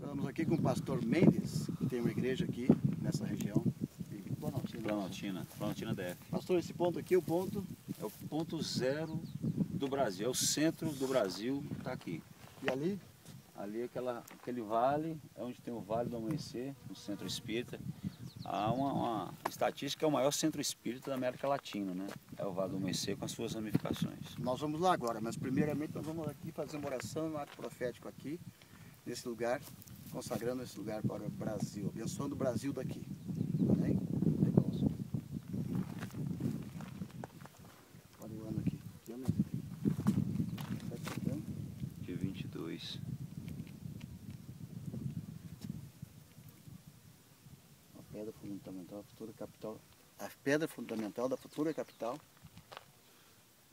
Estamos aqui com o pastor Mendes, que tem uma igreja aqui nessa região. Planaltina. Planaltina, Planaltina DF. Pastor, esse ponto aqui, o ponto. É o ponto zero do Brasil, é o centro do Brasil, está aqui. E ali? Ali aquela, aquele vale, é onde tem o Vale do Amanhecer, no centro espírita. Há uma, uma estatística que é o maior centro espírita da América Latina, né? É o Vale do Amanhecer com as suas ramificações. Nós vamos lá agora, mas primeiramente nós vamos aqui fazer uma oração, um ato profético aqui, nesse lugar, consagrando esse lugar para o Brasil, abençoando o Brasil daqui. Amém? Olha o ano aqui. Que ano é esse aqui? 7 de setembro? De 22. A pedra fundamental da futura capital. A pedra fundamental da futura capital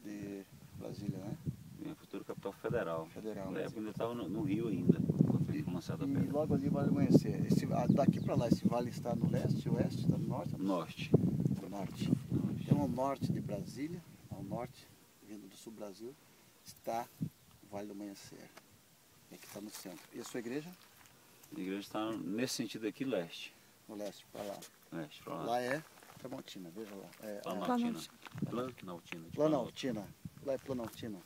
de Brasília, né? É a futura capital federal. Federal. Na época ainda estava no, no Rio ainda, E logo ali vai amanhecer. Esse, ah, daqui para lá, esse vale está no leste, oeste, está no norte? Norte. No norte. Então, ao norte de Brasília, ao norte, vindo do sul do Brasil, está o Vale do Amanhecer. É que está no centro. E a sua igreja? A igreja está nesse sentido aqui, leste. No leste, para lá. Leste, para lá. Lá é Tramontina, veja lá. É, é, Planaltina. Planaltina. de Planaltina. Lá é Planaltina.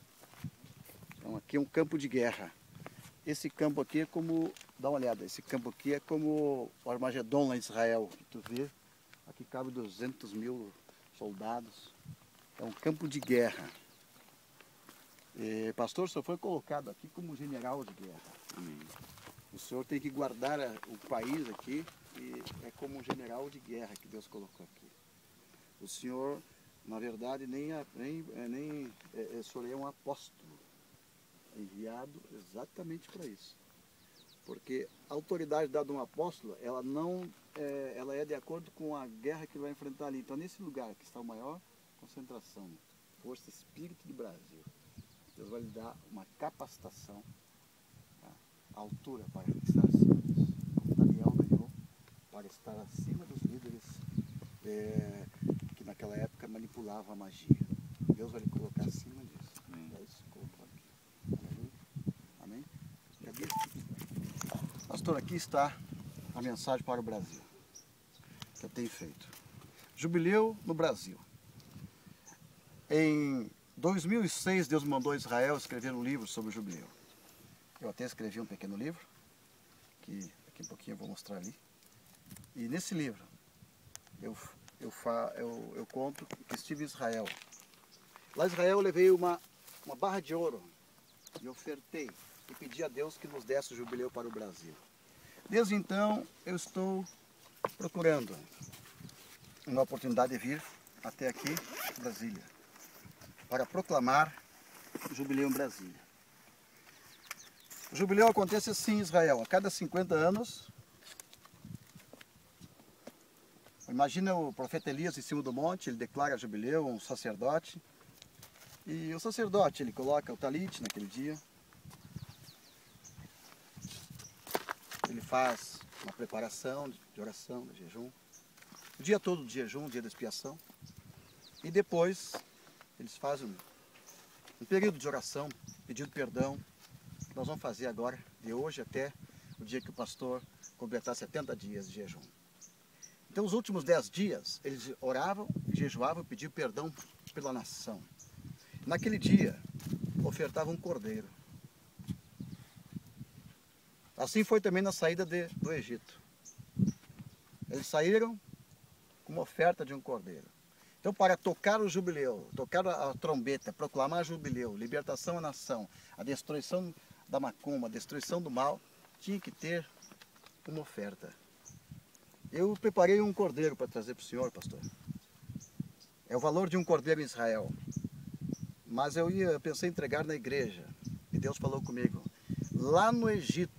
Então aqui é um campo de guerra. Esse campo aqui é como, dá uma olhada, esse campo aqui é como o Armagedon lá em Israel. que Tu vê, aqui cabe 200 mil soldados. É um campo de guerra. E, pastor, o senhor foi colocado aqui como general de guerra. Amém. O senhor tem que guardar a- o país aqui e é como um general de guerra que Deus colocou aqui. O senhor, na verdade, nem, nem, é, nem é, é, o senhor é um apóstolo enviado exatamente para isso. Porque a autoridade dada a um apóstolo, ela não é, ela é de acordo com a guerra que ele vai enfrentar ali. Então, nesse lugar que está a maior concentração, força espírito do Brasil, Deus vai lhe dar uma capacitação a altura para acima disso. Como Daniel ganhou para estar acima dos líderes eh, que naquela época manipulavam a magia. Deus vai lhe colocar acima disso. Amém. É isso que colocou aqui. Aleluia. Amém? Cadê? Pastor, aqui está a mensagem para o Brasil que eu tenho feito. Jubileu no Brasil. Em 2006, Deus mandou Israel escrever um livro sobre o jubileu. Eu até escrevi um pequeno livro, que daqui a pouquinho eu vou mostrar ali. E nesse livro, eu, eu, fa, eu, eu conto que estive em Israel. Lá em Israel eu levei uma, uma barra de ouro e ofertei e pedi a Deus que nos desse o jubileu para o Brasil. Desde então eu estou procurando uma oportunidade de vir até aqui, Brasília, para proclamar o jubileu em Brasília. O jubileu acontece assim em Israel, a cada 50 anos. Imagina o profeta Elias em cima do monte, ele declara jubileu, um sacerdote. E o sacerdote, ele coloca o talite naquele dia. Faz uma preparação de oração, de jejum. O dia todo de jejum, dia da expiação. E depois eles fazem um, um período de oração, pedindo perdão, nós vamos fazer agora, de hoje até o dia que o pastor completar 70 dias de jejum. Então, os últimos 10 dias, eles oravam, jejuavam, pediam perdão pela nação. Naquele dia, ofertavam um cordeiro. Assim foi também na saída de, do Egito. Eles saíram com uma oferta de um cordeiro. Então, para tocar o jubileu, tocar a, trombeta, proclamar jubileu, libertação à nação, a destruição da macumba, a destruição do mal, tinha que ter uma oferta. Eu preparei um cordeiro para trazer para o senhor, pastor. É o valor de um cordeiro em Israel. Mas eu ia, eu pensei em entregar na igreja. E Deus falou comigo. Lá no Egito,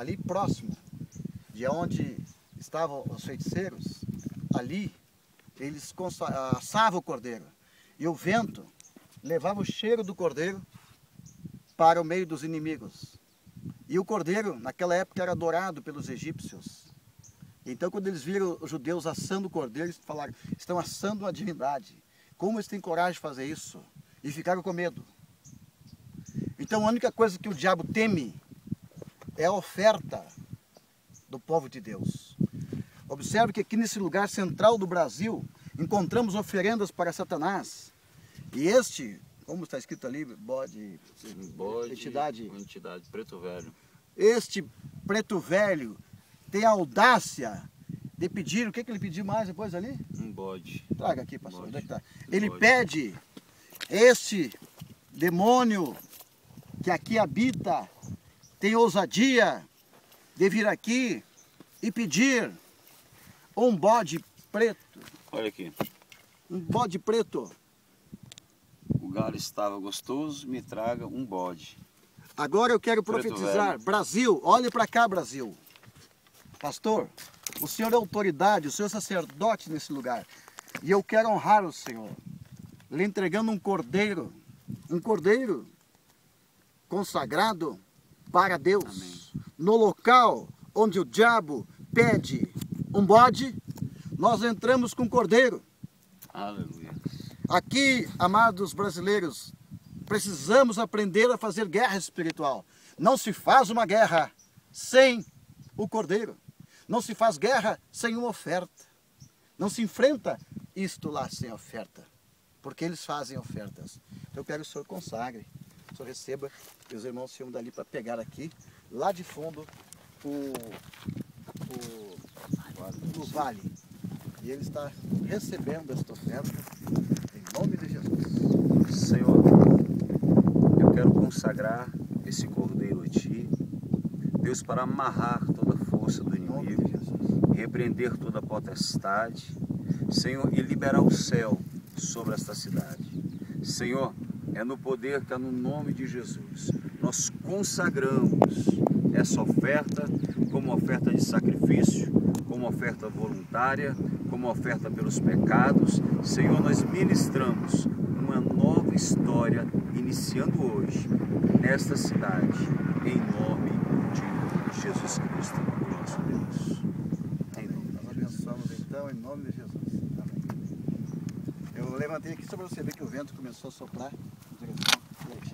ali próximo de onde estavam os feiticeiros, ali eles assavam o cordeiro. E o vento levava o cheiro do cordeiro para o meio dos inimigos. E o cordeiro, naquela época, era adorado pelos egípcios. Então, quando eles viram os judeus assando o cordeiro, eles falaram: estão assando uma divindade. Como eles têm coragem de fazer isso? E ficaram com medo. Então, a única coisa que o diabo teme é a oferta do povo de Deus. Observe que aqui nesse lugar central do Brasil encontramos oferendas para Satanás. E este, como está escrito ali, bode, Bode, entidade, entidade, preto velho. este preto velho tem a audácia de pedir, o que, que ele pediu mais depois ali? Um bode. Traga aqui, pastor, Bode. onde é que tá? Ele Bode. pede este demônio que aqui habita, tem ousadia de vir aqui e pedir um bode preto, Olha aqui. um bode preto. O galo estava gostoso, me traga um bode. Agora eu quero Preto profetizar, velho. Brasil, olhe para cá, Brasil. Pastor, o senhor é autoridade, o senhor é sacerdote nesse lugar. E eu quero honrar o senhor, lhe entregando um cordeiro, um cordeiro consagrado para Deus. Amém. No local onde o diabo pede um bode, nós entramos com cordeiro. Aleluia. Aqui, amados brasileiros, precisamos aprender a fazer guerra espiritual. Não se faz uma guerra sem o cordeiro. Não se faz guerra sem uma oferta. Não se enfrenta isto lá sem oferta. Porque eles fazem ofertas. Então eu quero que o senhor consagre. Receba. E os irmãos se dali para pegar aqui, lá de fundo, o, o, o vale. E ele está recebendo esta oferta em nome de Jesus. Senhor, eu quero consagrar esse cordeiro a Ti, Deus, para amarrar toda a força do inimigo, repreender toda a potestade, Senhor, e liberar o céu sobre esta cidade. Senhor, é no poder que é no nome de Jesus. Nós consagramos essa oferta como oferta de sacrifício, como oferta voluntária, como oferta pelos pecados. Senhor, nós ministramos uma nova história iniciando hoje nesta cidade, em nome de Jesus Cristo, nosso Deus. Em nome Nós abençoamos então em nome de Jesus. Amém. Eu levantei aqui só para você ver que o vento começou a soprar.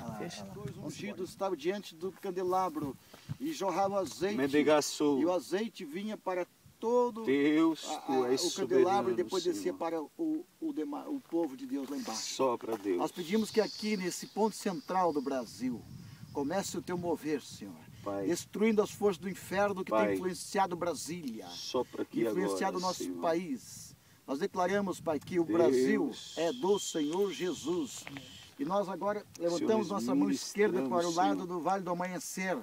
Lá. Os ungidos estavam diante do candelabro e jorrava azeite. Mendigaçou. E o azeite vinha para todo Deus, a- a- o candelabro e depois descia Senhor. para o, o, dema- o povo de Deus lá embaixo. Só para Deus. Nós pedimos que aqui nesse ponto central do Brasil comece o teu mover, Senhor. Pai, Destruindo as forças do inferno que Pai. tem influenciado Brasília só para influenciado agora, o nosso Senhor. país. Nós declaramos, Pai, que o Deus. Brasil é do Senhor Jesus. E nós agora levantamos nossa mão esquerda para o lado Senhor. do Vale do Amanhecer.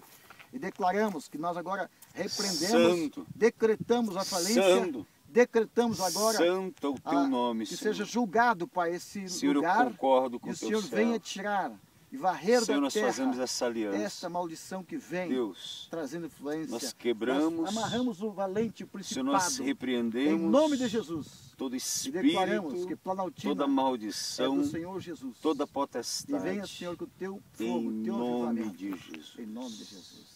E declaramos que nós agora repreendemos, Santo. decretamos a falência, Santo, decretamos agora santo é o teu ah, nome, que Senhor. seja julgado, Pai, esse Senhor, eu lugar concordo e com o o Senhor venha servo. tirar e varrer Senhor, da nós fazemos terra essa aliança. essa maldição que vem Deus, trazendo influência. nós quebramos, Nós amarramos o valente, o Senhor, nós repreendemos Em nome de Jesus. todo E que espírito, Planaltina toda é maldição, do Senhor Jesus. toda E potestade. venha, Senhor, com o teu em fogo, teu nome de Jesus. Em nome de Jesus.